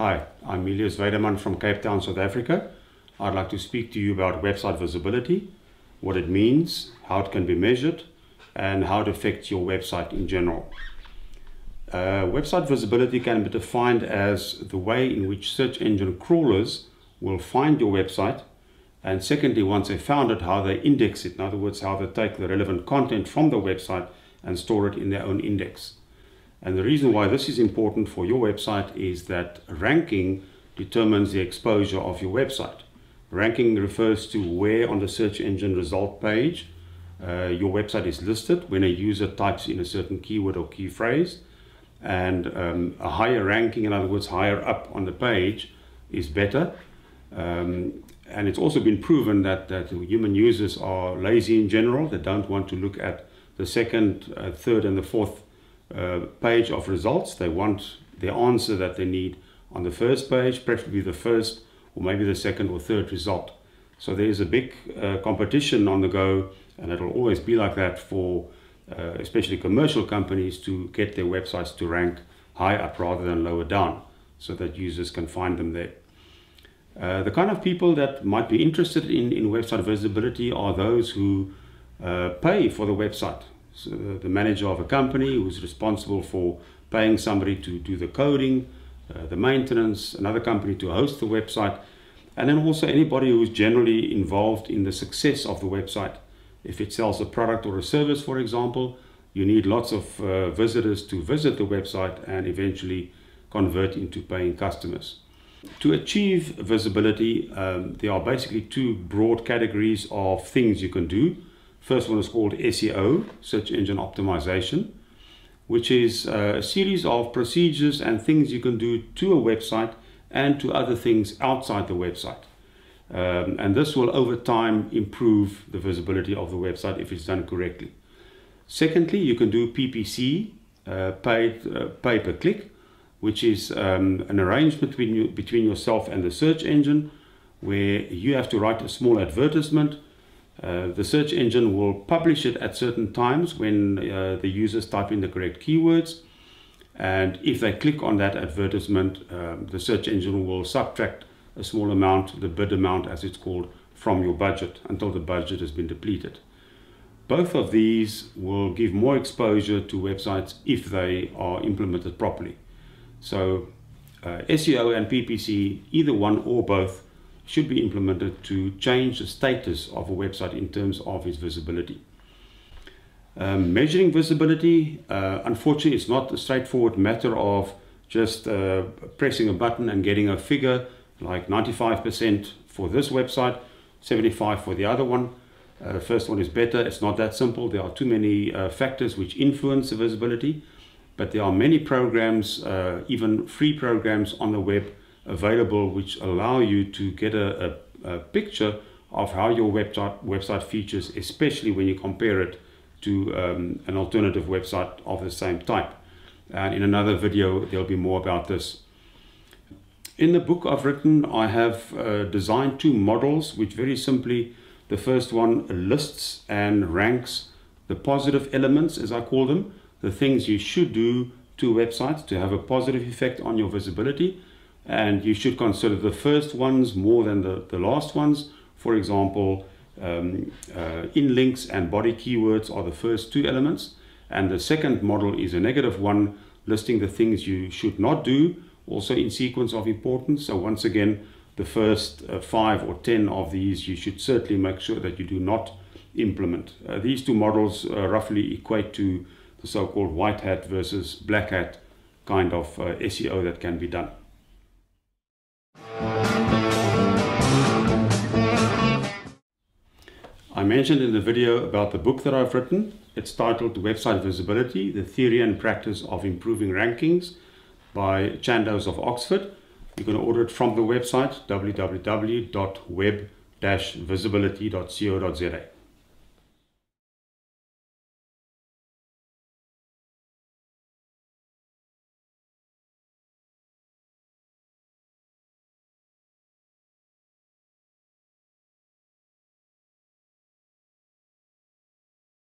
Melius Weideman from Cape Town, South Africa. I'd like to speak to you about website visibility, what it means, how it can be measured, and how it affects your website in general. Uh, website visibility can be defined as the way in which search engine crawlers will find your website, and secondly, once they found it, how they index it. In other words, how they take the relevant content from the website and store it in their own index. And the reason why this is important for your website is that ranking determines the exposure of your website. Ranking refers to where on the search engine result page uh, your website is listed when a user types in a certain keyword or key phrase. And um, a higher ranking, in other words, higher up on the page, is better. Um, and it's also been proven that, that human users are lazy in general. They don't want to look at the second, uh, third, and the fourth uh, page of results. They want the answer that they need on the first page, preferably the first or maybe the second or third result. So there is a big uh, competition on the go, and it'll always be like that for uh, especially commercial companies to get their websites to rank high up rather than lower down so that users can find them there. Uh, the kind of people that might be interested in, in website visibility are those who uh, pay for the website. So the manager of a company who's responsible for paying somebody to do the coding, uh, the maintenance, another company to host the website, and then also anybody who's generally involved in the success of the website. If it sells a product or a service, for example, you need lots of uh, visitors to visit the website and eventually convert into paying customers. To achieve visibility, um, there are basically two broad categories of things you can do. First one is called SEO, search engine optimization, which is uh, a series of procedures and things you can do to a website and to other things outside the website. Um, and this will over time improve the visibility of the website if it's done correctly. Secondly, you can do PPC, uh, paid uh, pay per click, which is um, an arrangement between, you, between yourself and the search engine where you have to write a small advertisement. Uh, the search engine will publish it at certain times when uh, the users type in the correct keywords. And if they click on that advertisement, um, the search engine will subtract a small amount, the bid amount as it's called, from your budget until the budget has been depleted. Both of these will give more exposure to websites if they are implemented properly. So uh, SEO and PPC, either one or both, should be implemented to change the status of a website in terms of its visibility. Um, measuring visibility, uh, unfortunately, it's not a straightforward matter of just uh, pressing a button and getting a figure like 95% for this website, 75 for the other one. Uh, the first one is better. It's not that simple. There are too many uh, factors which influence the visibility but there are many programs, uh, even free programs on the web available which allow you to get a, a, a picture of how your website, website features, especially when you compare it to um, an alternative website of the same type. And in another video, there'll be more about this. In the book I've written, I have uh, designed two models, which very simply, the first one lists and ranks the positive elements, as I call them, the things you should do to websites to have a positive effect on your visibility. And you should consider the first ones more than the, the last ones. For example, um, uh, in links and body keywords are the first two elements. And the second model is a negative one, listing the things you should not do, also in sequence of importance. So once again, the first uh, five or ten of these, you should certainly make sure that you do not implement. Uh, these two models uh, roughly equate to the so-called white hat versus black hat kind of uh, SEO that can be done. Mentioned in the video about the book that I've written. It's titled Website Visibility, The Theory and Practice of Improving Rankings by Chandos of Oxford. You can order it from the website www.web-visibility.co.za.